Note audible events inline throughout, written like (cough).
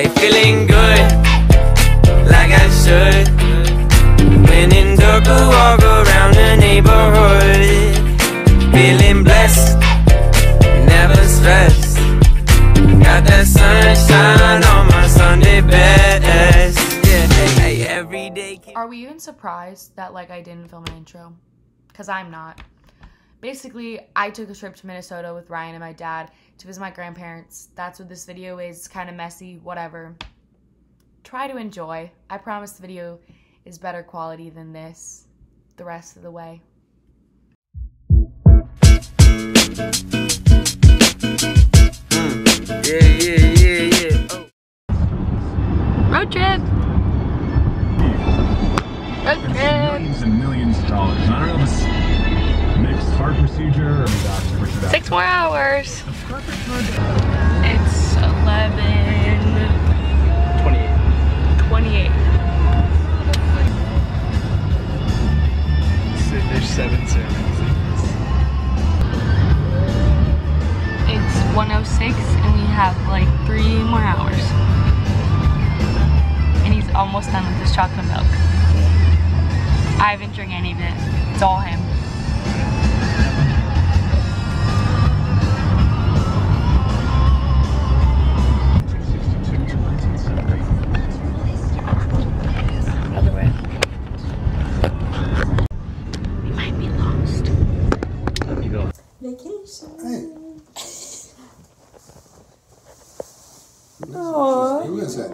Hey, feeling good, like I should. When in Durga, walk around the neighborhood. Feeling blessed, never stressed. Got that sunshine on my Sunday best. Yeah. Are we even surprised that like I didn't film an intro? Cause I'm not. Basically, I took a trip to Minnesota with Ryan and my dad to visit my grandparents. That's what this video is. It's kind of messy, whatever. Try to enjoy. I promise the video is better quality than this the rest of the way. Hmm. Yeah, yeah, yeah, yeah. Oh. Road trip! Road trip! millions and millions of dollars. I don't know if heart procedure or doctor. Which Six more hours. It's 11. 28. 28. Who is that?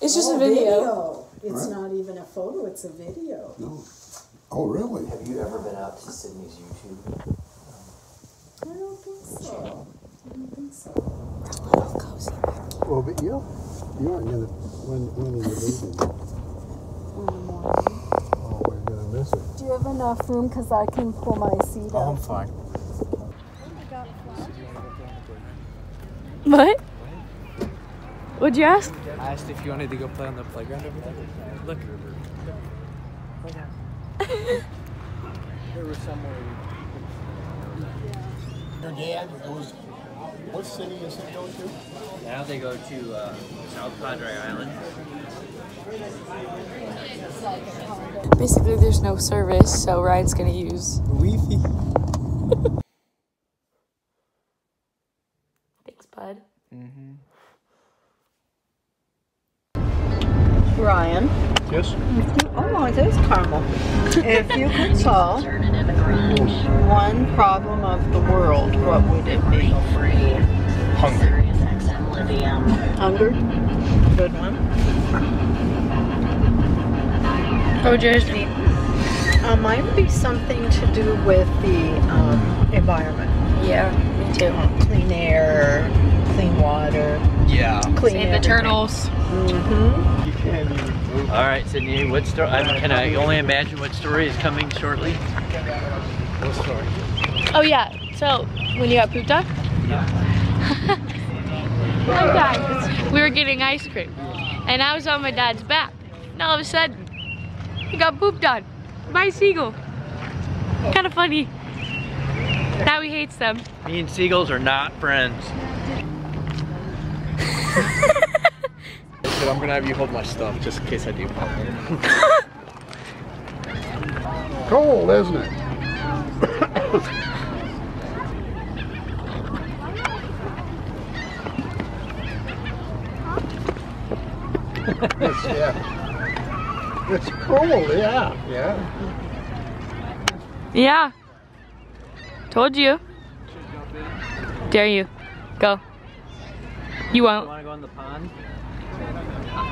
It's just Oh, a video. It's Right. not even a photo, it's a video. No. Oh, really? Have you ever been out to Sydney's YouTube? I don't think so. I don't think so. Well, but you, you aren't gonna, when, when are you leaving? In the morning. Oh, we're gonna miss it. Do you have enough room? Cause I can pull my seat Oh, I'm fine. What? What'd you ask? I asked if you wanted to go play on the playground over there. Look. Play down. there was somewhere. Your dad goes, what city is he going to? Now they go to uh, South Padre Island. Basically, there's no service, so Ryan's gonna use Wi-Fi. (laughs) Thanks, bud. Ryan, Yes. oh, it is caramel. If you could solve one problem of the world, what would it be? Hunger. Hunger? Good one. Oh, Jersey. Uh, mine would be something to do with the um, environment. Yeah, me too. Clean air, clean water, Yeah. clean Save the turtles. Mm-hmm. All right, Sydney. What story? Can I only imagine what story is coming shortly? What story? Oh yeah. So when you got pooped on? Time, (laughs) we were getting ice cream, and I was on my dad's back, and all of a sudden, he got pooped on by a seagull. Kind of funny. Now he hates them. Me and seagulls are not friends. (laughs) But I'm gonna have you hold my stuff just in case I do pop in. (laughs) Cold, isn't it? it's, yeah. It's cold, yeah, yeah. Yeah. Told you. Dare you. Go. You You won't. want to go in the pond?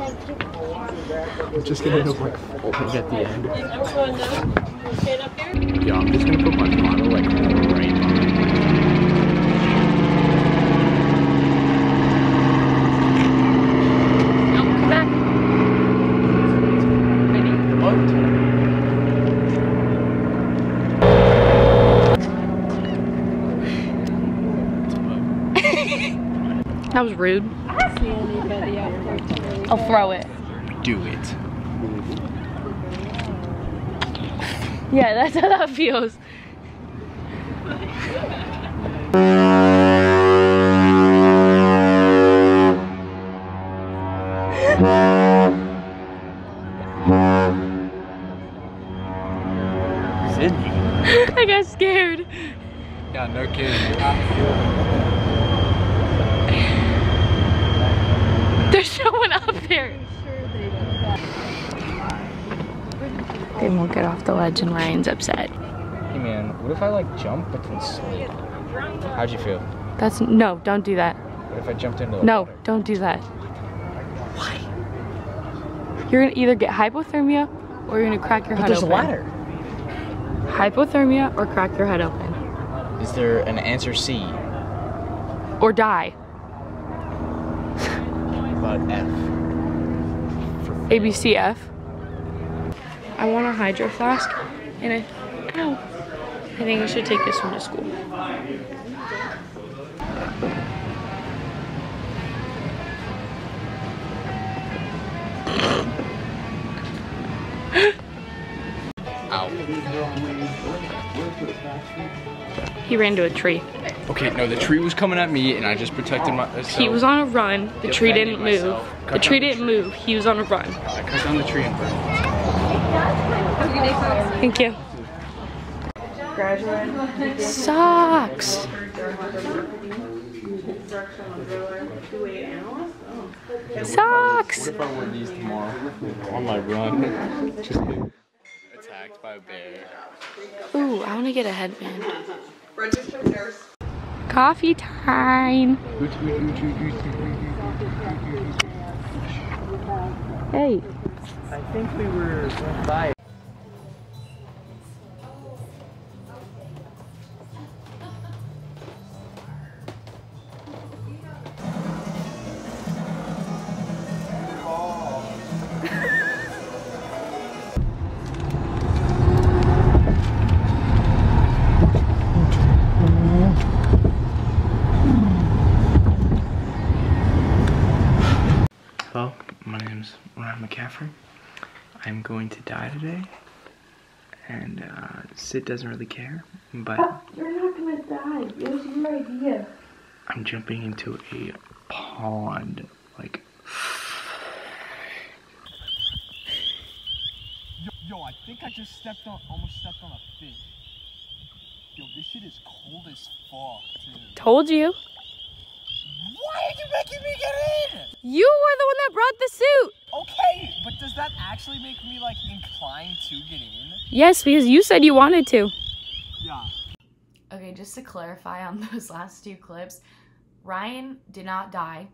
I'm just gonna help like open at the end. Yeah, I'm just gonna put my final like right behind. That was rude throw it. Do it. Yeah, that's how that feels. Sydney. I got scared. Yeah, no kidding. There's someone up there. They won't get off the ledge and Ryan's upset. Hey man, what if I like jump but then? How'd you feel? That's no, don't do that. What if I jumped into the No, water? don't do that. Why? You're gonna either get hypothermia or you're gonna crack your But head there's a open. ladder. Hypothermia or crack your head open. Is there an answer C? Or die. But F. ABCF. I want a hydro flask and I ow. I think I should take this one to school. (laughs) He ran to a tree. Okay, no, the tree was coming at me and I just protected myself. Uh, he was on a run. The tree didn't move. myself. The Cut tree down the didn't move. He was on a run. I cut down the tree and burned Thank you. Socks. Socks. What if I wore these tomorrow on my run? Just attacked by a bear. Ooh, I want to get a headband. Coffee time. Hey. I think we were by. Name's Ryan McCaffrey. I'm going to die today, and uh, Sid doesn't really care, but You're not gonna die. It was your idea. I'm jumping into a pond, like. Yo, yo, I think I just stepped on, almost stepped on a fish. Yo, this shit is cold as fuck, too. Told you. Why are you making me get in? You were the one that brought the suit. Okay, but does that actually make me, like, inclined to get in? Yes, because you said you wanted to. Yeah. Okay, just to clarify on (laughs) those last two clips, Ryan did not die.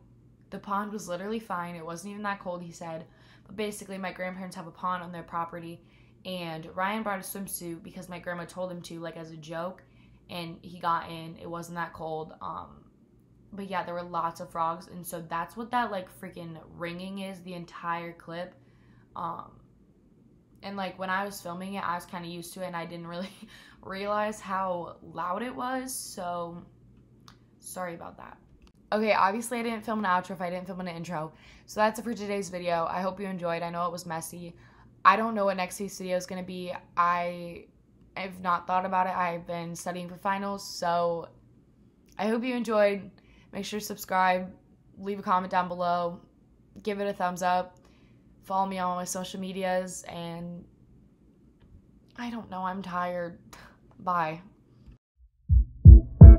The pond was literally fine. It wasn't even that cold, he said. But basically, my grandparents have a pond on their property, and Ryan brought a swimsuit because my grandma told him to, like as a joke, and he got in. It wasn't that cold. Um, but yeah, there were lots of frogs, and so that's what that like freaking ringing is the entire clip. Um, and like when I was filming it, I was kind of used to it, and I didn't really (laughs) realize how loud it was. So sorry about that. Okay, obviously I didn't film an outro if I didn't film an intro. So that's it for today's video. I hope you enjoyed. I know it was messy. I don't know what next week's video is going to be. I have not thought about it. I've been studying for finals. So I hope you enjoyed. Make sure to subscribe, leave a comment down below, give it a thumbs up, follow me on my social medias, and I don't know, I'm tired. (sighs) Bye. Hmm.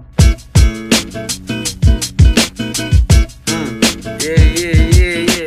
Yeah, yeah, yeah.